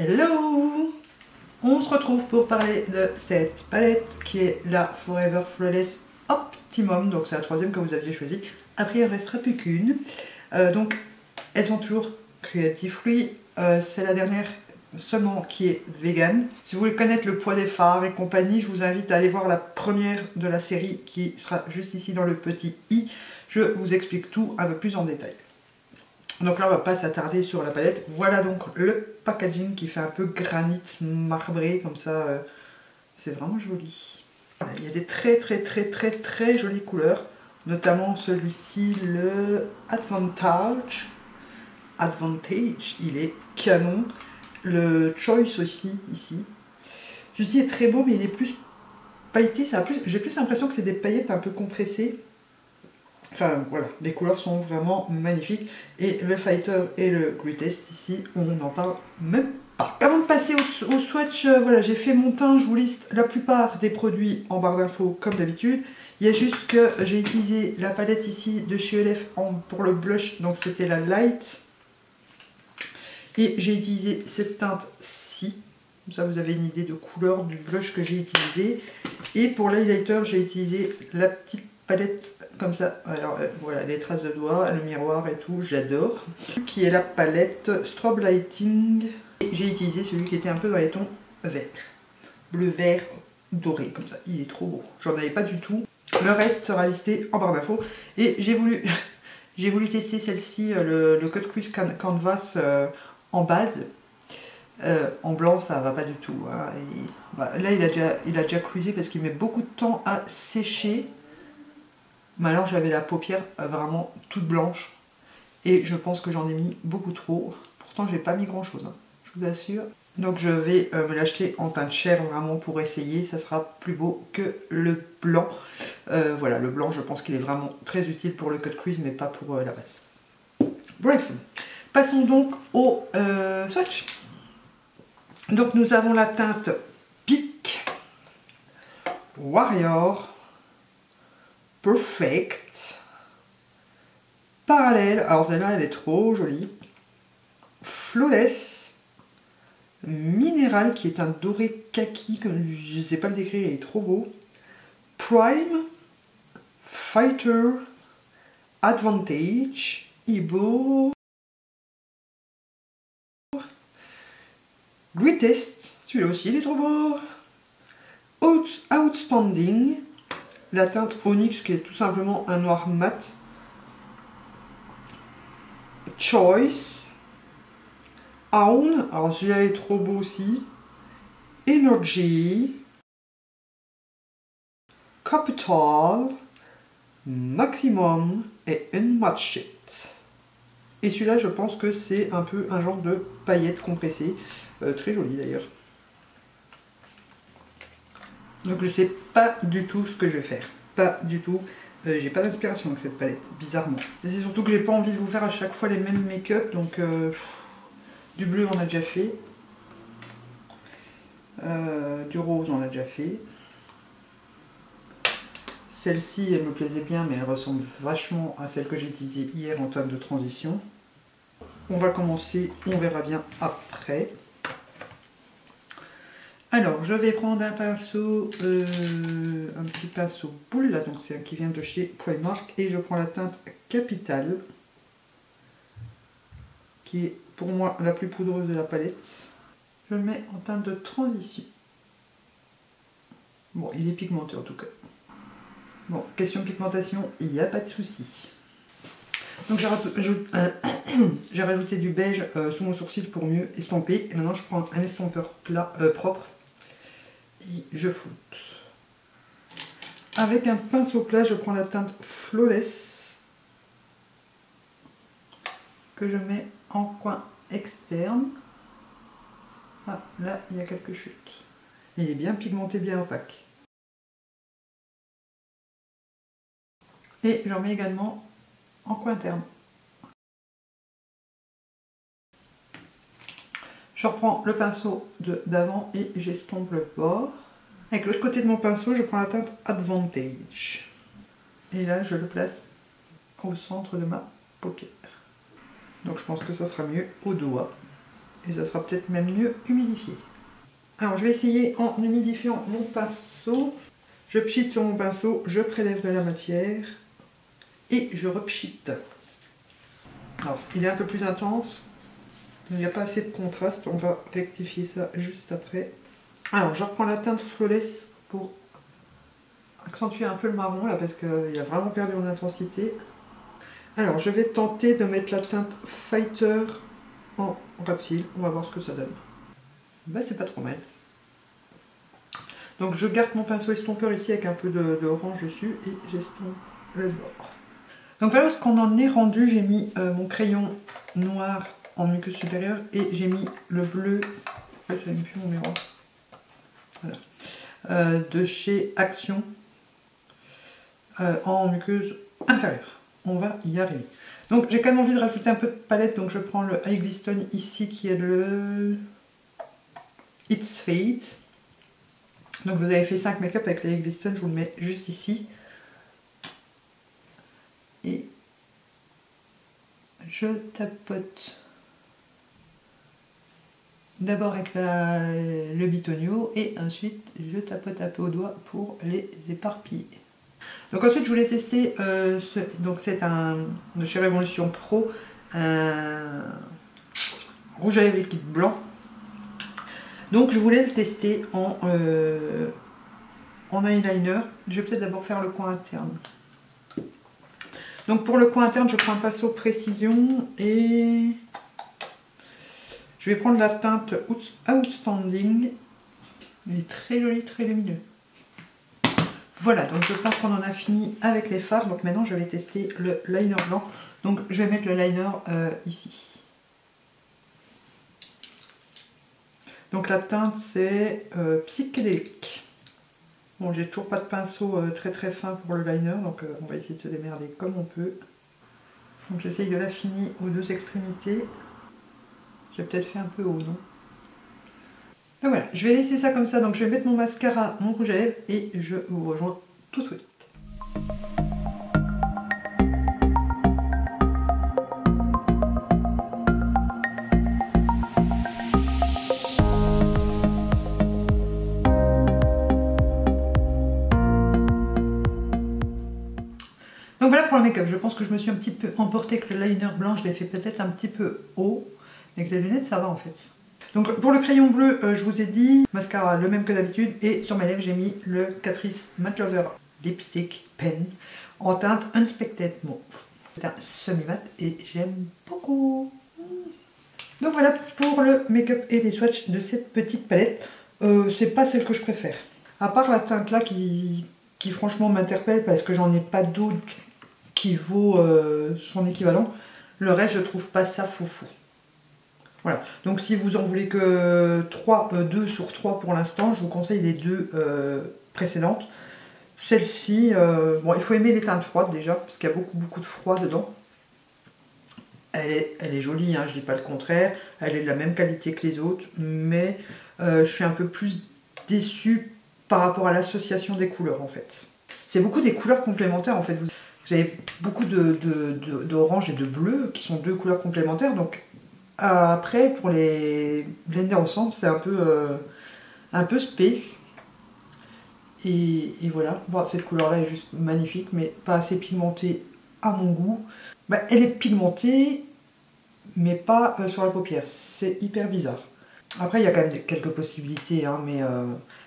Hello On se retrouve pour parler de cette palette qui est la Forever Flawless Optimum. Donc c'est la troisième que vous aviez choisie. Après il ne restera plus qu'une. Euh, donc elles sont toujours Creative Free. Euh, c'est la dernière seulement qui est vegan. Si vous voulez connaître le poids des fards et compagnie, je vous invite à aller voir la première de la série qui sera juste ici dans le petit i. Je vous explique tout un peu plus en détail. Donc là on va pas s'attarder sur la palette. Voilà donc le packaging qui fait un peu granit marbré comme ça. Euh, c'est vraiment joli. il y a des très très très très très jolies couleurs. Notamment celui-ci, le Advantage. Advantage, il est canon. Le Choice aussi, ici. Celui-ci est très beau mais il est plus pailleté. J'ai plus l'impression que c'est des paillettes un peu compressées. Enfin voilà, les couleurs sont vraiment magnifiques. Et le Fighter et le Greatest ici, on n'en parle même pas. Avant de passer au, swatch, euh, voilà, j'ai fait mon teint, je vous liste la plupart des produits en barre d'infos comme d'habitude. Il y a juste que j'ai utilisé la palette ici de chez Elef pour le blush, donc c'était la Light. Et j'ai utilisé cette teinte-ci, comme ça vous avez une idée de couleur du blush que j'ai utilisé. Et pour l'highlighter, j'ai utilisé la petite palette comme ça. Alors euh, voilà, les traces de doigts, le miroir et tout, j'adore. Qui est la palette Strobe Lighting. J'ai utilisé celui qui était un peu dans les tons vert. Bleu, vert, doré, comme ça. Il est trop beau. J'en avais pas du tout. Le reste sera listé en barre d'infos. Et j'ai voulu, tester celle-ci, euh, le, Cut Crease Canvas euh, en base. en blanc ça va pas du tout. Hein. Là il a déjà, il a déjà creusé parce qu'il met beaucoup de temps à sécher. Mais alors j'avais la paupière euh, vraiment toute blanche. Et je pense que j'en ai mis beaucoup trop. Pourtant j'ai pas mis grand chose, hein, je vous assure. Donc je vais euh, me l'acheter en teinte chair vraiment pour essayer. Ça sera plus beau que le blanc. Euh, voilà, le blanc je pense qu'il est vraiment très utile pour le cut crease mais pas pour la base. Bref, passons donc au swatch. Donc nous avons la teinte Peak Warrior Perfect. Parallèle, alors celle-là elle est trop jolie. Flawless. Minéral qui est un doré kaki, comme je ne sais pas le décrire, il est trop beau. Prime. Fighter. Advantage. Ibo. Greatest. Celui-là aussi il est trop beau. outstanding la teinte Onyx qui est tout simplement un noir mat. Choice. Aun, alors celui-là est trop beau aussi. Energy. Capital. Maximum et Unmatched. Et celui-là, je pense que c'est un peu un genre de paillettes compressées. Euh, très joli d'ailleurs. Donc je sais pas du tout ce que je vais faire. Pas du tout. Euh, j'ai pas d'inspiration avec cette palette, bizarrement. C'est surtout que j'ai pas envie de vous faire à chaque fois les mêmes make-up. Donc euh, du bleu on a déjà fait. Euh, du rose on a déjà fait. Celle-ci elle me plaisait bien mais elle ressemble vachement à celle que j'ai utilisée hier en termes de transition. On va commencer, on verra bien après. Alors, je vais prendre un pinceau, euh, un petit pinceau boule, là, donc c'est un qui vient de chez Primark, et je prends la teinte Capital, qui est pour moi la plus poudreuse de la palette. Je le mets en teinte de transition. Bon, il est pigmenté en tout cas. Bon, question pigmentation, il n'y a pas de souci. Donc j'ai rajouté du beige euh, sous mon sourcil pour mieux estomper. Et maintenant je prends un estompeur plat, euh, propre je floute. Avec un pinceau plat, je prends la teinte Flawless que je mets en coin externe. Ah, là, il y a quelques chutes. Il est bien pigmenté, bien opaque. Et j'en mets également en coin interne. Je reprends le pinceau d'avant et j'estompe le bord. Avec l'autre côté de mon pinceau, je prends la teinte Advantage. Et là, je le place au centre de ma paupière. Donc je pense que ça sera mieux au doigt. et ça sera peut-être même mieux humidifié. Alors je vais essayer en humidifiant mon pinceau. Je pchite sur mon pinceau, je prélève de la matière et je repchite. Alors il est un peu plus intense, il n'y a pas assez de contraste, on va rectifier ça juste après. Alors je reprends la teinte Flawless pour accentuer un peu le marron là parce qu'il a vraiment perdu en intensité. Alors je vais tenter de mettre la teinte Fighter en reptile, on va voir ce que ça donne. Bah c'est pas trop mal. Donc je garde mon pinceau estompeur ici avec un peu de, dessus et j'estompe le bord. Donc voilà ce qu'on en est rendu, j'ai mis euh, mon crayon noir en muqueuse supérieure et j'ai mis le bleu, ça plus euh, de chez Action euh, en muqueuse inférieure. On va y arriver. Donc j'ai quand même envie de rajouter un peu de palette, donc je prends le High ici qui est le It's Fate. Donc vous avez fait 5 make-up avec le High je vous le mets juste ici. Et je tapote d'abord avec le bitonio et ensuite je tapote un peu au doigt pour les éparpiller. Donc ensuite je voulais tester, euh, donc c'est un de chez Révolution Pro, un rouge à lèvres liquide blanc. Donc je voulais le tester en, euh, en eyeliner. Je vais peut-être d'abord faire le coin interne. Donc pour le coin interne, je prends un pinceau précision et vais prendre la teinte Outstanding. Il est très joli, très lumineux. Voilà, donc je pense qu'on en a fini avec les fards. Donc maintenant, je vais tester le liner blanc. Donc je vais mettre le liner euh, ici. Donc la teinte, c'est euh, psychédélique. Bon, j'ai toujours pas de pinceau euh, très très fin pour le liner, donc on va essayer de se démerder comme on peut. Donc j'essaye de l'affiner aux deux extrémités. J'ai peut-être fait un peu haut, non donc voilà, je vais laisser ça comme ça. Donc je vais mettre mon mascara, mon rouge à lèvres et je vous rejoins tout de suite. Donc voilà pour le make-up, je pense que je me suis un petit peu emportée que le liner blanc, je l'ai fait peut-être un petit peu haut, avec les lunettes ça va en fait. Donc pour le crayon bleu, euh, je vous ai dit, mascara le même que d'habitude. Et sur mes lèvres, j'ai mis le Catrice Matte Lover Lipstick Pen en teinte Unspected Mauve. C'est un semi-mat et j'aime beaucoup. Donc voilà pour le make-up et les swatchs de cette petite palette. Euh, c'est pas celle que je préfère. À part la teinte là qui, qui franchement m'interpelle parce que j'en ai pas d'autre qui vaut euh, son équivalent. Le reste, je trouve pas ça foufou. Voilà, donc si vous en voulez que 3, 2 euh, sur 3 pour l'instant, je vous conseille les deux euh, précédentes. Celle-ci, euh, bon il faut aimer les teintes froides déjà, parce qu'il y a beaucoup beaucoup de froid dedans. Elle est, elle est jolie, hein, je dis pas le contraire, elle est de la même qualité que les autres, mais je suis un peu plus déçue par rapport à l'association des couleurs en fait. C'est beaucoup des couleurs complémentaires en fait. Vous, avez beaucoup d'orange de, de, et de bleu qui sont deux couleurs complémentaires, donc euh, après, pour les blender ensemble, c'est un peu, euh, un peu space. Et, voilà, cette couleur-là est juste magnifique, mais pas assez pigmentée à mon goût. Bah, elle est pigmentée, mais pas euh, sur la paupière. C'est hyper bizarre. Après, il y a quand même quelques possibilités, hein, mais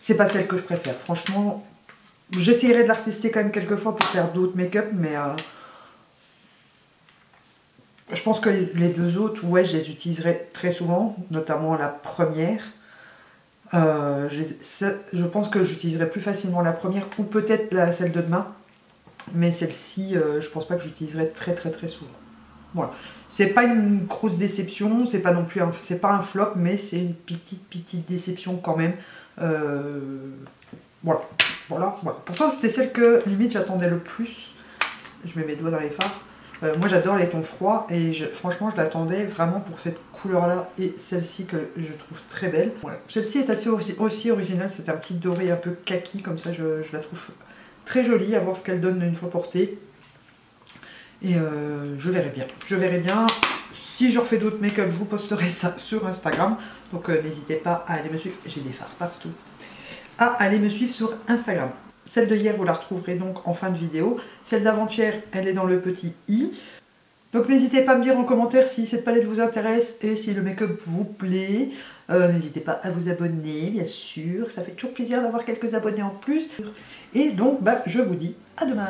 c'est pas celle que je préfère. Franchement, j'essaierai de la retester quand même quelques fois pour faire d'autres make-up, mais je pense que les deux autres, ouais, je les utiliserai très souvent, notamment la première. Euh, je, pense que j'utiliserai plus facilement la première ou peut-être celle de demain. Mais celle-ci, euh, je pense pas que j'utiliserai très très très souvent. Voilà. C'est pas une grosse déception, c'est pas non plus un, pas un flop, mais c'est une petite petite déception quand même. Euh, voilà. voilà, voilà. Pourtant c'était celle que limite j'attendais le plus. Je mets mes doigts dans les phares. Euh, moi j'adore les tons froids et franchement je l'attendais vraiment pour cette couleur là et celle-ci que je trouve très belle. Celle-ci est assez aussi, originale, c'est un petit doré un peu kaki comme ça je, la trouve très jolie à voir ce qu'elle donne une fois portée. Et euh, je verrai bien, je verrai bien. Si je refais d'autres make-up, je vous posterai ça sur Instagram. Donc euh, n'hésitez pas à aller me suivre. J'ai des fards partout. À aller me suivre sur Instagram. Celle de hier, vous la retrouverez donc en fin de vidéo. Celle d'avant-hier, elle est dans le petit i. Donc n'hésitez pas à me dire en commentaire si cette palette vous intéresse et si le make-up vous plaît. Euh, n'hésitez pas à vous abonner, bien sûr. Ça fait toujours plaisir d'avoir quelques abonnés en plus. Et donc, bah, je vous dis à demain